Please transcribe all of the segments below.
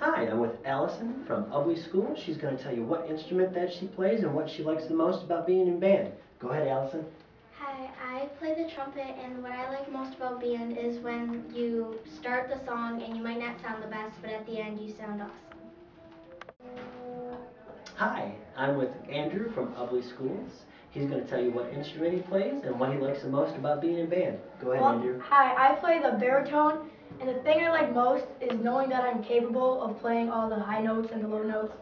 Hi, I'm with Allison from Ubly School. She's going to tell you what instrument that she plays and what she likes the most about being in band. Go ahead, Allison. Hi, I play the trumpet, and what I like most about band is when you start the song and you might not sound the best, but at the end you sound awesome. Hi, I'm with Andrew from Ubly Schools. He's going to tell you what instrument he plays and what he likes the most about being in band. Go ahead, Well, Andrew. Hi, I play the baritone, and the thing I like most is knowing that I'm capable of playing all the high notes and the low notes.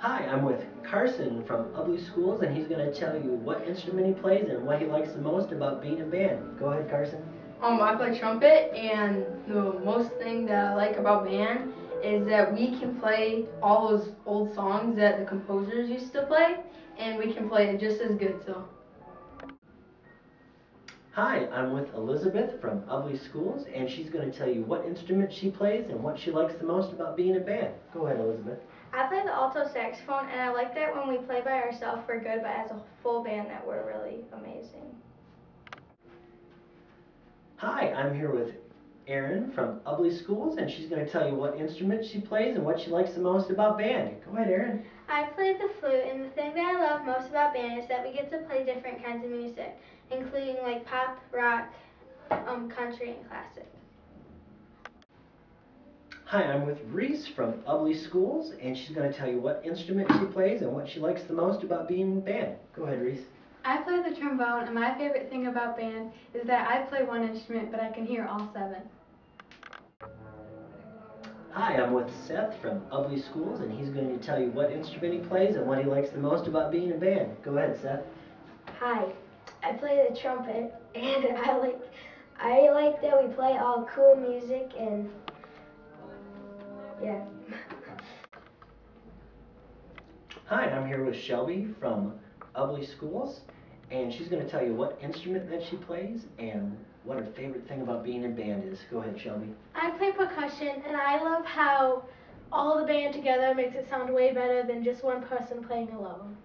Hi, I'm with Carson from Ubly Schools, and he's going to tell you what instrument he plays and what he likes the most about being in band. Go ahead, Carson. Um, I play trumpet, and the most thing that I like about band is that we can play all those old songs that the composers used to play, and we can play it just as good. So. Hi, I'm with Elizabeth from Ubly Schools, and she's going to tell you what instrument she plays and what she likes the most about being in band. Go ahead, Elizabeth. I play the alto saxophone, and I like that when we play by ourselves, we're good, but as a full band, that we're really amazing. Hi, I'm here with Erin from Ubly Schools, and she's going to tell you what instrument she plays and what she likes the most about band. Go ahead, Erin. I play the flute, and the thing that I love most about band is that we get to play different kinds of music, including like pop, rock, um, country, and classic. Hi, I'm with Reese from Ubly Schools, and she's going to tell you what instrument she plays and what she likes the most about being in band. Go ahead, Reese. I play the trombone, and my favorite thing about band is that I play one instrument, but I can hear all seven. Hi, I'm with Seth from Ubly Schools, and he's going to tell you what instrument he plays and what he likes the most about being in band. Go ahead, Seth. Hi, I play the trumpet, and I like I like that we play all cool music and yeah. Hi, I'm here with Shelby from Ubly Schools, and she's going to tell you what instrument that she plays and what her favorite thing about being in band is. Go ahead, Shelby. I play percussion, and I love how all the band together makes it sound way better than just one person playing alone.